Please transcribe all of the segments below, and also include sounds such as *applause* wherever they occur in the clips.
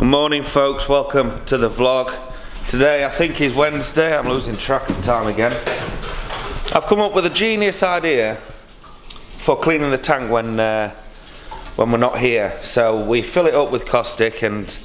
Morning folks, welcome to the vlog. Today I think is Wednesday, I'm losing track of time again. I've come up with a genius idea for cleaning the tank when uh, when we're not here. So we fill it up with caustic and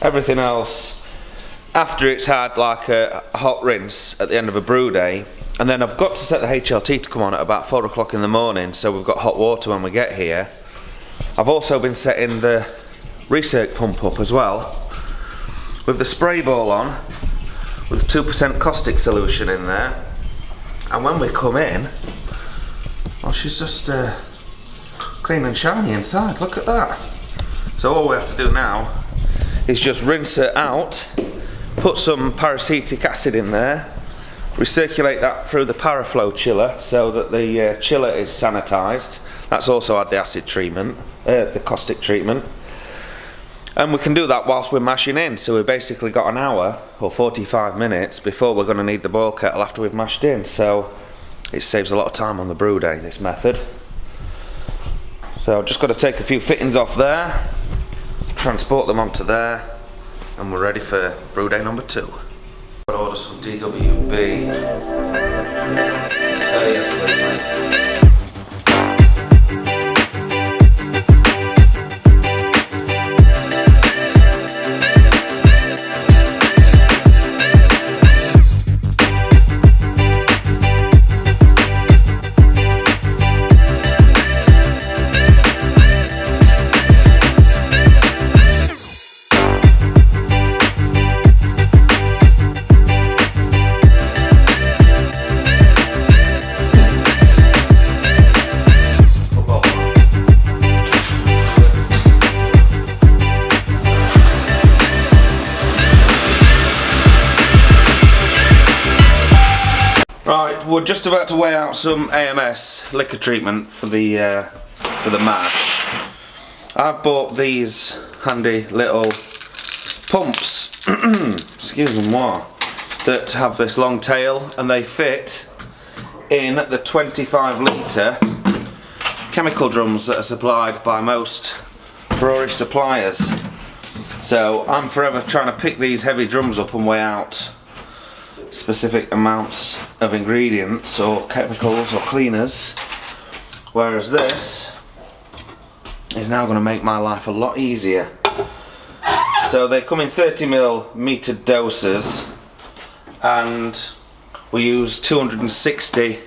everything else after it's had like a hot rinse at the end of a brew day and then I've got to set the HLT to come on at about 4 o'clock in the morning so we've got hot water when we get here. I've also been setting the recirc pump up as well. With the spray ball on with 2% caustic solution in there and when we come in well she's just uh, clean and shiny inside. Look at that. So all we have to do now is just rinse it out put some peracetic acid in there recirculate that through the paraflow chiller so that the uh, chiller is sanitized that's also had the acid treatment uh, the caustic treatment and we can do that whilst we're mashing in so we've basically got an hour or 45 minutes before we're going to need the boil kettle after we've mashed in so it saves a lot of time on the brew day this method so I've just got to take a few fittings off there transport them onto there and we're ready for brew day number two order some DWB. Uh, yes, please. Right, we're just about to weigh out some AMS liquor treatment for the uh, for the mash. I've bought these handy little pumps, *clears throat* excuse me, that have this long tail and they fit in the 25 litre chemical drums that are supplied by most brewery suppliers. So I'm forever trying to pick these heavy drums up and weigh out specific amounts of ingredients or chemicals or cleaners whereas this is now going to make my life a lot easier. So they come in 30 mil metered doses and we use 260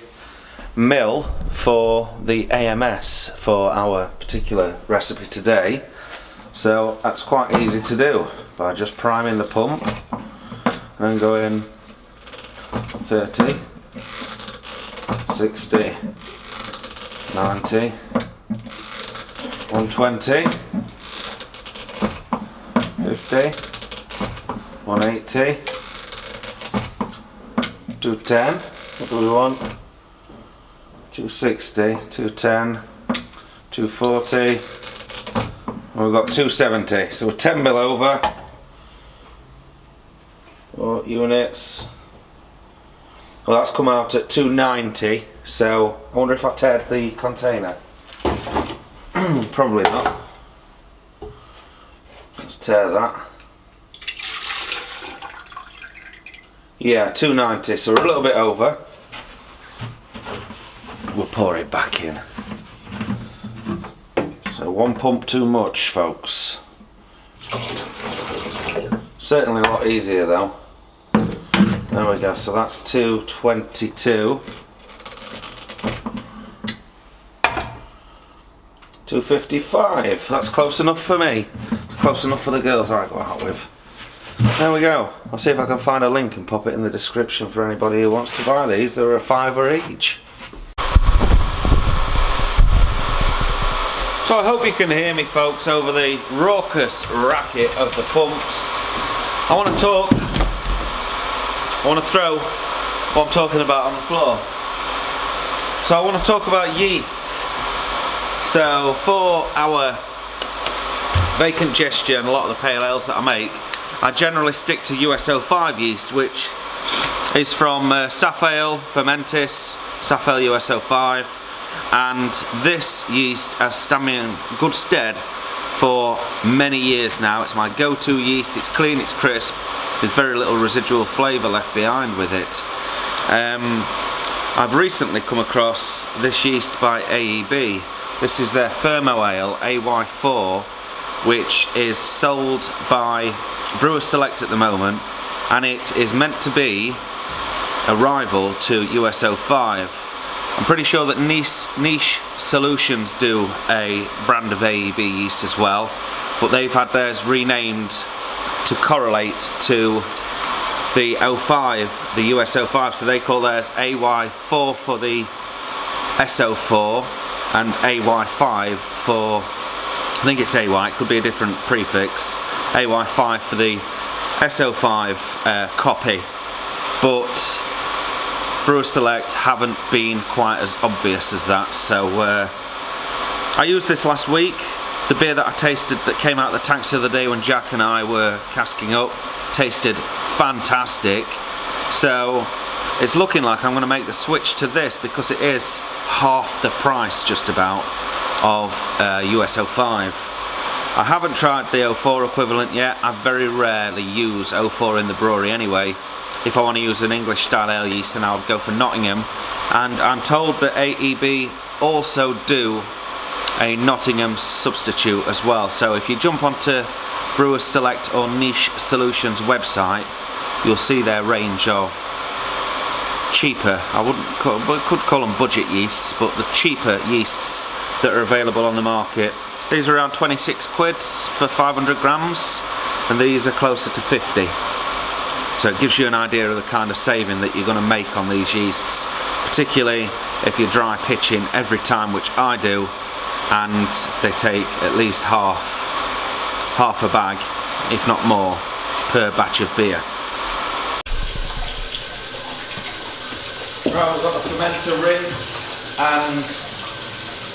mil for the AMS for our particular recipe today. So that's quite easy to do by just priming the pump and going 30, 60, 90, 120, 50, 180, 210, what do we want? 260, 210, 240, and we've got 270, so we're 10 mil over. Four units. Well that's come out at 290 so I wonder if I teared the container. *clears throat* Probably not. Let's tear that. Yeah 290 so we're a little bit over. We'll pour it back in. So one pump too much folks. Certainly a lot easier though. There we go, so that's 222. 255, that's close enough for me. close enough for the girls I go out with. There we go. I'll see if I can find a link and pop it in the description for anybody who wants to buy these. They're a fiver each. So I hope you can hear me folks over the raucous racket of the pumps. I want to talk I want to throw what I'm talking about on the floor. So I want to talk about yeast. So for our vacant gesture and a lot of the pale ales that I make, I generally stick to US-05 yeast, which is from uh, Safale, Fermentis, Safale US-05, and this yeast has stand in good stead for many years now. It's my go-to yeast. It's clean, it's crisp. There's very little residual flavour left behind with it. Um, I've recently come across this yeast by AEB. This is their Fermoale AY4 which is sold by Brewer Select at the moment and it is meant to be a rival to US-05. I'm pretty sure that Niche, Niche Solutions do a brand of AEB yeast as well but they've had theirs renamed to correlate to the 05, the US-05, so they call theirs AY4 for the SO4 and AY5 for, I think it's AY, it could be a different prefix, AY5 for the SO5 uh, copy, but Brewer Select haven't been quite as obvious as that, so uh, I used this last week, the beer that I tasted that came out of the tanks the other day when Jack and I were casking up tasted fantastic. So it's looking like I'm going to make the switch to this because it is half the price just about of uh, US-05. I haven't tried the 04 equivalent yet. I very rarely use 04 in the brewery anyway. If I want to use an English style ale yeast then I'll go for Nottingham. And I'm told that AEB also do a Nottingham substitute as well. So if you jump onto Brewers Select or Niche Solutions website, you'll see their range of cheaper, I wouldn't call, could call them budget yeasts, but the cheaper yeasts that are available on the market. These are around 26 quid for 500 grams, and these are closer to 50. So it gives you an idea of the kind of saving that you're going to make on these yeasts, particularly if you're dry pitching every time, which I do, and they take at least half half a bag if not more per batch of beer. Right we've got the fermenter rinsed and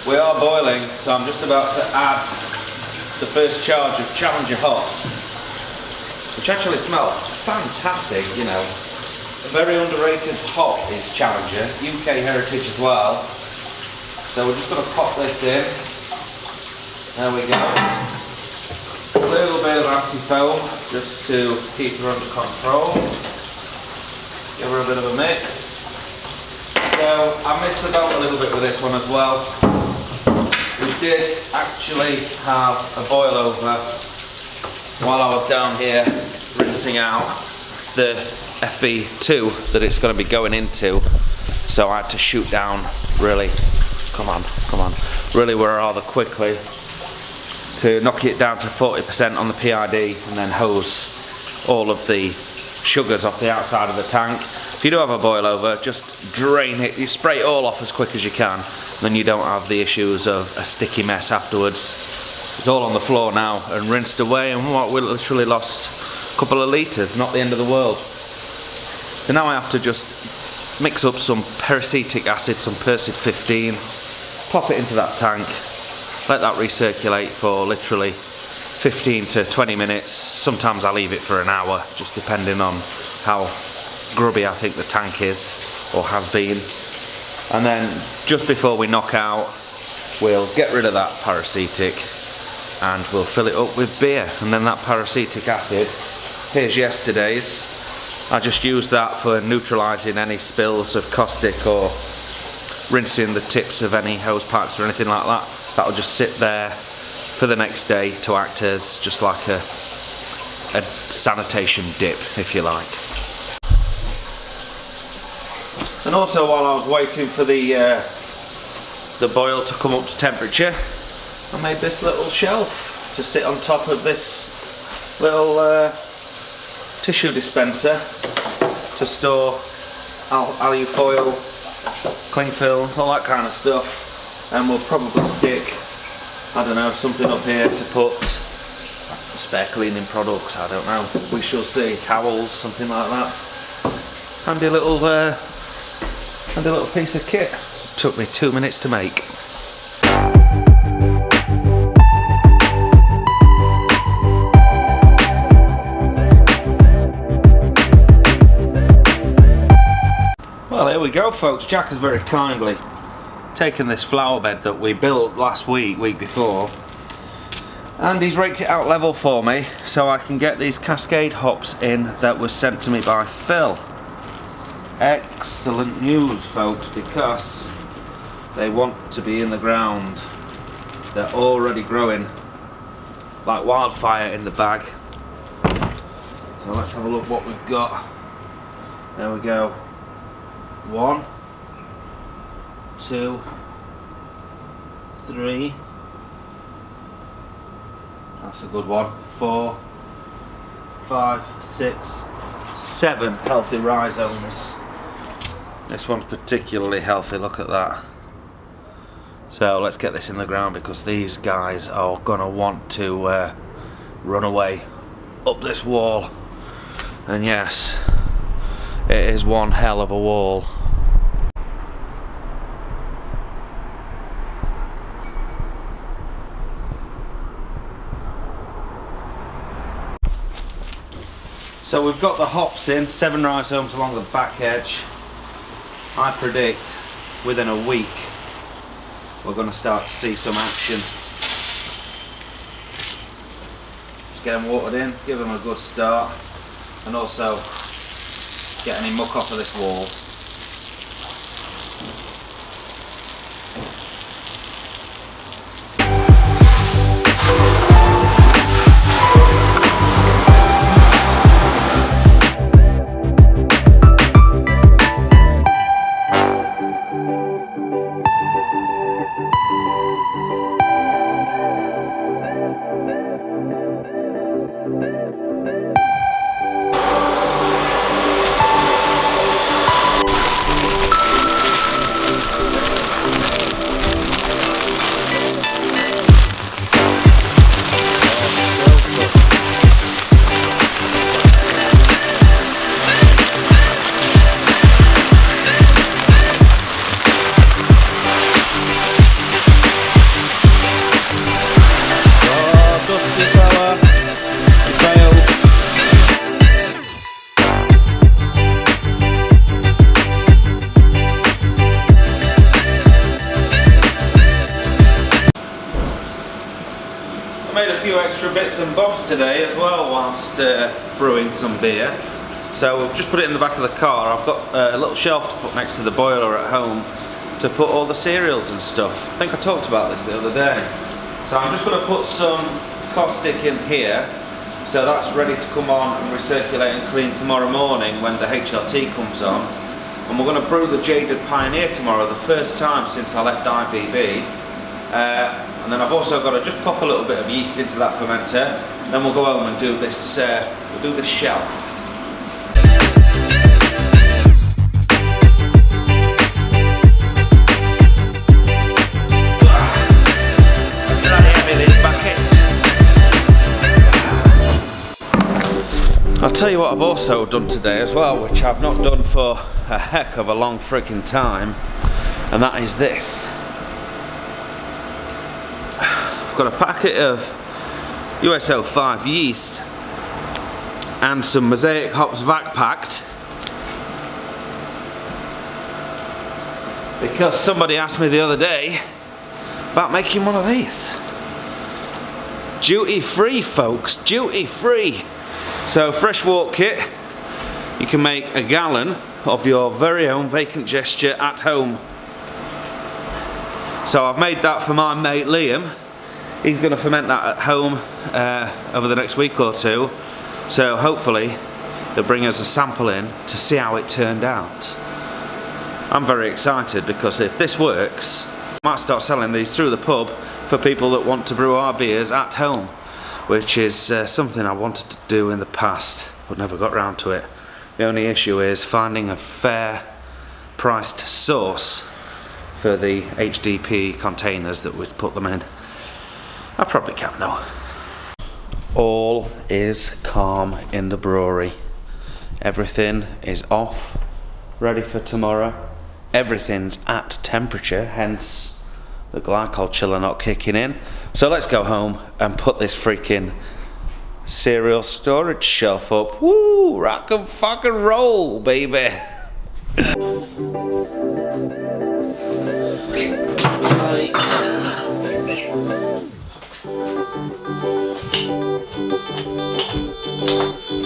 we are boiling so I'm just about to add the first charge of Challenger hops which actually smell fantastic you know a very underrated hop is Challenger UK heritage as well so we're just going to pop this in. There we go. A little bit of anti-foam just to keep her under control. Give her a bit of a mix. So I missed the boat a little bit with this one as well. We did actually have a boil over while I was down here rinsing out the FE2 that it's going to be going into. So I had to shoot down really come on, come on. Really were rather quickly to knock it down to 40% on the PID and then hose all of the sugars off the outside of the tank. If you do have a boil over, just drain it, you spray it all off as quick as you can, then you don't have the issues of a sticky mess afterwards. It's all on the floor now and rinsed away and what we literally lost couple of litres, not the end of the world. So now I have to just mix up some peracetic acid, some Persid 15, pop it into that tank, let that recirculate for literally 15 to 20 minutes. Sometimes I leave it for an hour, just depending on how grubby I think the tank is or has been. And then just before we knock out, we'll get rid of that peracetic and we'll fill it up with beer. And then that peracetic acid, here's yesterday's. I just use that for neutralising any spills of caustic or rinsing the tips of any hose pipes or anything like that. That'll just sit there for the next day to act as just like a, a sanitation dip, if you like. And also while I was waiting for the uh, the boil to come up to temperature, I made this little shelf to sit on top of this little uh, tissue dispenser to store al alufoil cling film, all that kind of stuff. And we'll probably stick, I don't know, something up here to put spare cleaning products, I don't know. We shall see, towels, something like that. Handy little, uh, handy little piece of kit. Took me two minutes to make. Go, folks. Jack has very kindly taken this flower bed that we built last week, week before, And he's raked it out level for me so I can get these Cascade hops in that was sent to me by Phil. Excellent news folks because they want to be in the ground. They're already growing like wildfire in the bag. So let's have a look what we've got. There we go. One, two, three. That's a good one. Four, five, six, seven healthy rhizomes. This one's particularly healthy, look at that. So let's get this in the ground because these guys are gonna want to uh, run away up this wall. And yes, it is one hell of a wall. So we've got the hops in, seven rhizomes along the back edge. I predict within a week we're going to start to see some action. Just get them watered in, give them a good start and also get any muck off of this wall. And bobs today as well whilst uh, brewing some beer. So we've just put it in the back of the car. I've got uh, a little shelf to put next to the boiler at home to put all the cereals and stuff. I think I talked about this the other day. So I'm just going to put some caustic in here so that's ready to come on and recirculate and clean tomorrow morning when the HLT comes on. And we're going to brew the Jaded Pioneer tomorrow, the first time since I left IVB. Uh, and then I've also got to just pop a little bit of yeast into that fermenter. Then we'll go home and do this. Uh, we'll do this shelf. I'll tell you what I've also done today as well, which I've not done for a heck of a long freaking time, and that is this. I've got a packet of USL 5 yeast and some Mosaic hops vac packed because somebody asked me the other day about making one of these. Duty free, folks, duty free. So, fresh wort kit, you can make a gallon of your very own vacant gesture at home. So, I've made that for my mate Liam. He's going to ferment that at home uh, over the next week or two. So, hopefully, they'll bring us a sample in to see how it turned out. I'm very excited because if this works, I might start selling these through the pub for people that want to brew our beers at home, which is uh, something I wanted to do in the past but never got round to it. The only issue is finding a fair priced source for the HDP containers that we've put them in. I probably can though. All is calm in the brewery. Everything is off, ready for tomorrow. Everything's at temperature, hence the glycol chiller not kicking in. So let's go home and put this freaking cereal storage shelf up. Woo! Rock and fucking roll, baby. Thank you.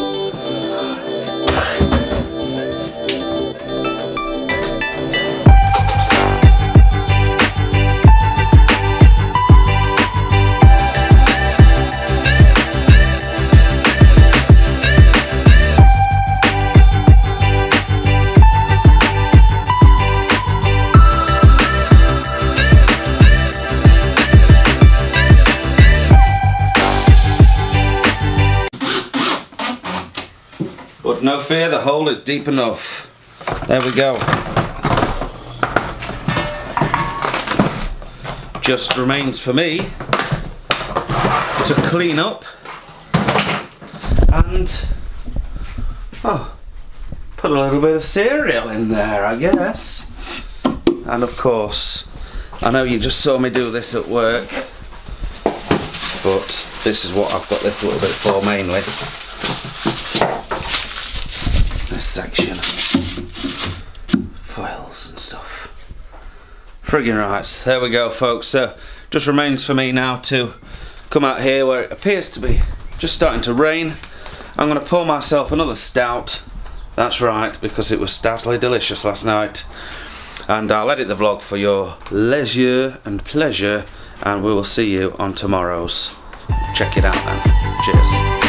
Fear, the hole is deep enough. There we go. Just remains for me to clean up and oh, put a little bit of cereal in there, I guess. And of course, I know you just saw me do this at work, but this is what I've got this little bit for mainly section. Files and stuff. Friggin' right. There we go, folks. So, just remains for me now to come out here where it appears to be just starting to rain. I'm going to pour myself another stout. That's right, because it was stoutly delicious last night. And I'll edit the vlog for your leisure and pleasure. And we will see you on tomorrow's. Check it out then. Cheers.